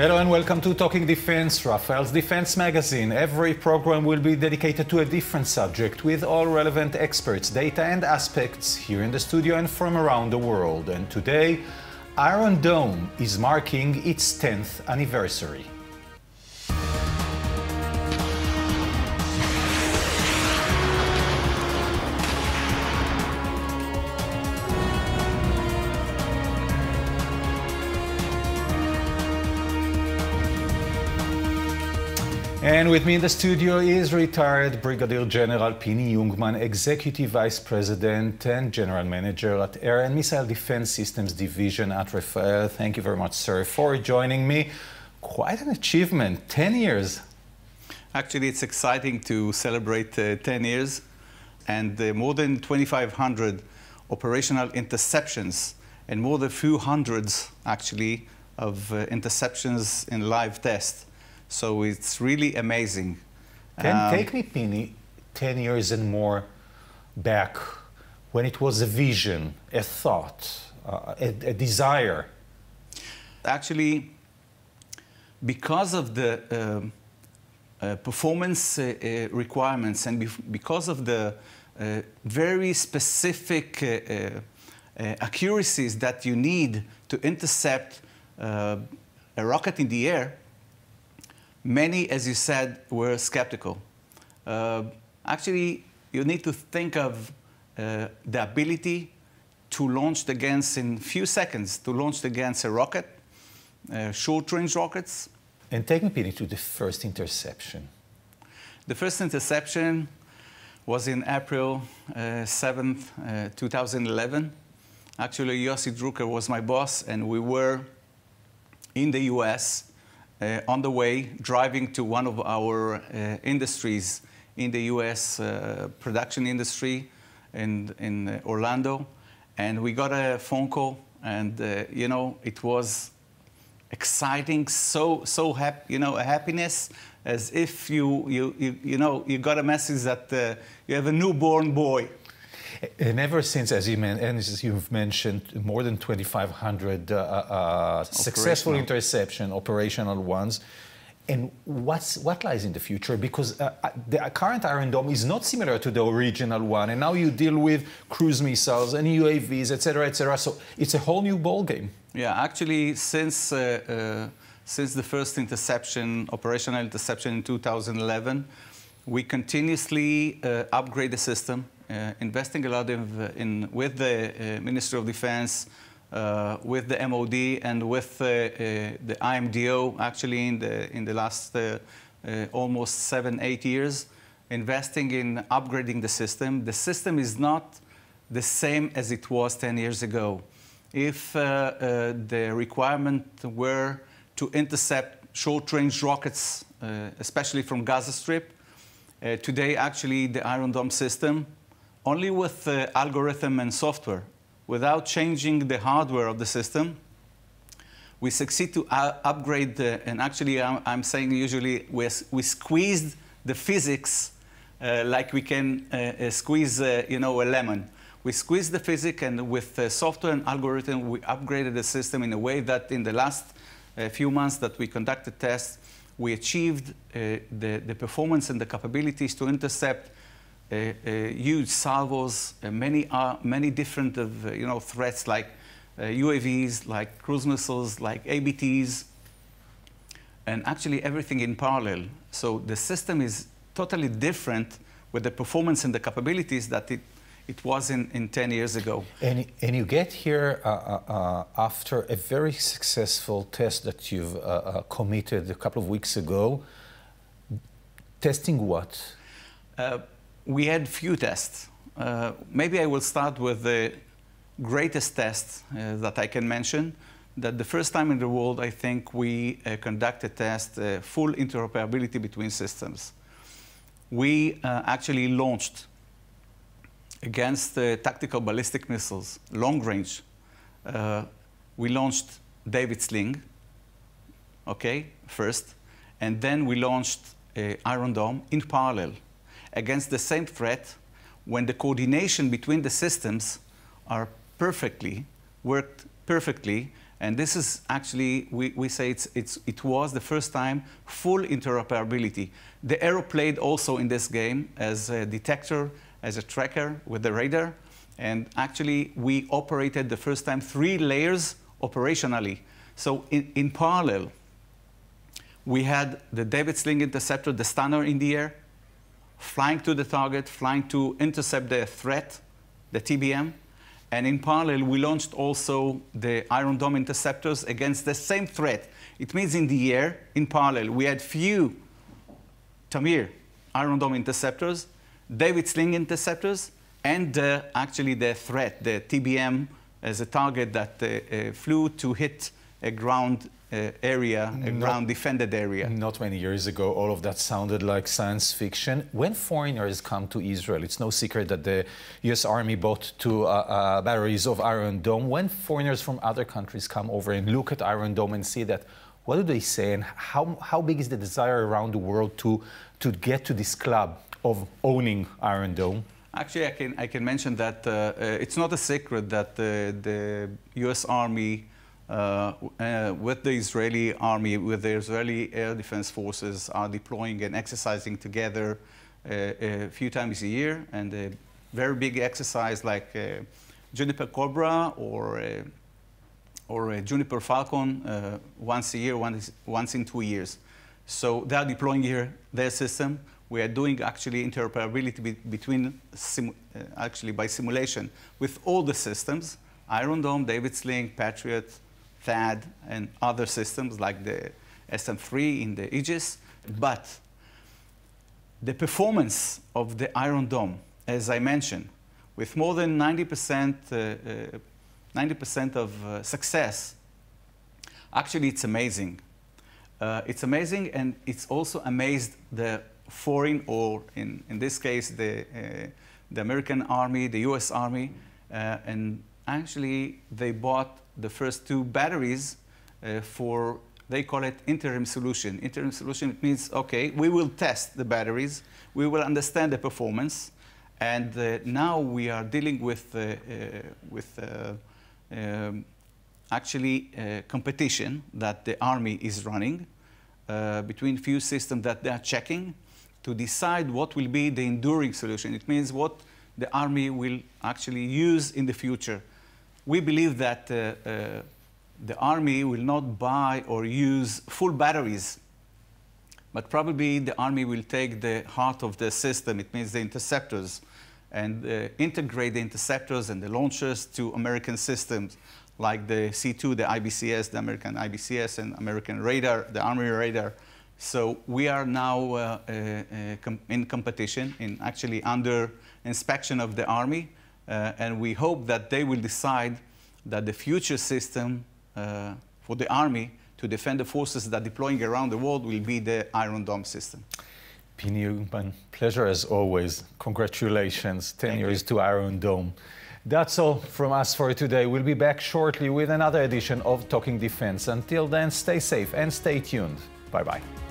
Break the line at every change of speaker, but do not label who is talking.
Hello and welcome to Talking Defense, Rafael's Defense Magazine. Every program will be dedicated to a different subject with all relevant experts, data, and aspects here in the studio and from around the world. And today, Iron Dome is marking its 10th anniversary. And with me in the studio is retired Brigadier General Pini Yungman, Executive Vice President and General Manager at Air and Missile Defense Systems Division at Rafael. Thank you very much, sir, for joining me. Quite an achievement, 10 years.
Actually, it's exciting to celebrate uh, 10 years and uh, more than 2,500 operational interceptions and more than a few hundreds, actually, of uh, interceptions in live test. So it's really amazing.
Can
Um,
take me, Pini, 10 years and more back when it was a vision, a thought, uh, a, a desire.
Actually, because of the um, uh, performance uh, uh, requirements and bef- because of the uh, very specific uh, uh, uh, accuracies that you need to intercept uh, a rocket in the air, many, as you said, were skeptical. Uh, actually, you need to think of uh, the ability to launch the guns in few seconds, to launch the guns a rocket, uh, short-range rockets.
And take me, Pini, to the first interception.
The first interception was in April uh, 7th, uh, 2011. Actually, Yossi Drucker was my boss, and we were in the US uh, on the way, driving to one of our uh, industries in the US uh, production industry in, in Orlando. And we got a phone call, and uh, you know, it was exciting, so, so happy, you know, a happiness as if you, you, you, you know, you got a message that uh, you have a newborn boy.
And ever since, as, you men- and as you've mentioned, more than 2,500 uh, uh, successful interception, operational ones. And what's, what lies in the future? Because uh, uh, the current Iron Dome is not similar to the original one, and now you deal with cruise missiles and UAVs, et cetera, et cetera. So it's a whole new ballgame.
Yeah, actually, since, uh, uh, since the first interception, operational interception in 2011, we continuously uh, upgrade the system, uh, investing a lot of, uh, in, with the Ministry of Defense, with the MOD, and with the IMDO, actually, in the, in the last almost seven, eight years, investing in upgrading the system. The system is not the same as it was 10 years ago. If uh, uh, the requirement were to intercept short-range rockets, uh, especially from Gaza Strip, uh, today actually the Iron Dome system, only with uh, algorithm and software, without changing the hardware of the system, we succeed to uh, upgrade the, and actually I'm, I'm saying usually we, we squeezed the physics uh, like we can uh, uh, squeeze, you know, a lemon. We squeezed the physics and with software and algorithm, we upgraded the system in a way that in the last few months that we conducted tests, we achieved uh, the, the performance and the capabilities to intercept uh, uh, huge salvos, many, many different of, you know, threats like UAVs, like cruise missiles, like ABTs, and actually everything in parallel. So the system is totally different with the performance and the capabilities that it, it was in, in 10 years ago.
And, and you get here uh, uh, uh, after a very successful test that you've uh, uh, committed a couple of weeks ago. Testing what?
Uh, we had few tests. Uh, maybe I will start with the greatest test uh, that I can mention. That the first time in the world, I think, we uh, conduct a test, uh, full interoperability between systems. We uh, actually launched against tactical ballistic missiles, long range. Uh, we launched David Sling, okay, first, and then we launched uh, Iron Dome in parallel against the same threat when the coordination between the systems are perfectly, worked perfectly, And this is actually, we, we say it's, it's, it was the first time full interoperability. The Arrow played also in this game as a detector, as a tracker with the radar. And actually, we operated the first time three layers operationally. So in, in parallel, we had the David Sling interceptor, the stunner in the air, flying to the target, flying to intercept the threat, the TBM. And in parallel, we launched also the Iron Dome interceptors against the same threat. It means in the air, in parallel, we had few Tamir Iron Dome interceptors, David Sling interceptors, and uh, actually the threat, the TBM as a target that uh, uh, flew to hit a ground uh, area, a not, ground defended area.
Not many years ago, all of that sounded like science fiction. When foreigners come to Israel, it's no secret that the US Army bought two uh, uh, batteries of Iron Dome. When foreigners from other countries come over and look at Iron Dome and see that, what do they say and how, how big is the desire around the world to, to get to this club of owning Iron Dome?
Actually, I can, I can mention that uh, uh, it's not a secret that the, the US Army uh, uh, with the Israeli army, with the Israeli air defense forces, are deploying and exercising together uh, a few times a year. And a very big exercise like uh, Juniper Cobra or, or Juniper Falcon once a year, once, once in two years. So they are deploying here their system. We are doing actually interoperability be between, actually by simulation, with all the systems, Iron Dome, David Sling, Patriot, THAAD, and other systems like the SM3 in the Aegis. But the performance of the Iron Dome, as I mentioned, with more than 90%, uh, uh, 90% of uh, success, actually it's amazing. Uh, it's amazing and it's also amazed the foreign or in, in this case the, uh, the American Army, the US Army, uh, and actually they bought the first two batteries uh, for, they call it interim solution. Interim solution means, okay, we will test the batteries, we will understand the performance, and uh, now we are dealing with, uh, uh with uh, um, actually uh, competition that the Army is running between few systems that they are checking to decide what will be the enduring solution. It means what the Army will actually use in the future we believe that uh, uh, the army will not buy or use full batteries, but probably the army will take the heart of the system, it means the interceptors, and uh, integrate the interceptors and the launchers to American systems like the C2, the IBCS, the American IBCS, and American radar, the Army radar. So we are now uh, uh, com in competition, in actually under inspection of the Army. Uh, and we hope that they will decide that the future system uh, for the army to defend the forces that are deploying around the world will be the Iron Dome system.
Pini Yungman, pleasure as always. Congratulations, 10 Thank years you. to Iron Dome. That's all from us for today. We'll be back shortly with another edition of Talking Defense. Until then, stay safe and stay tuned. Bye bye.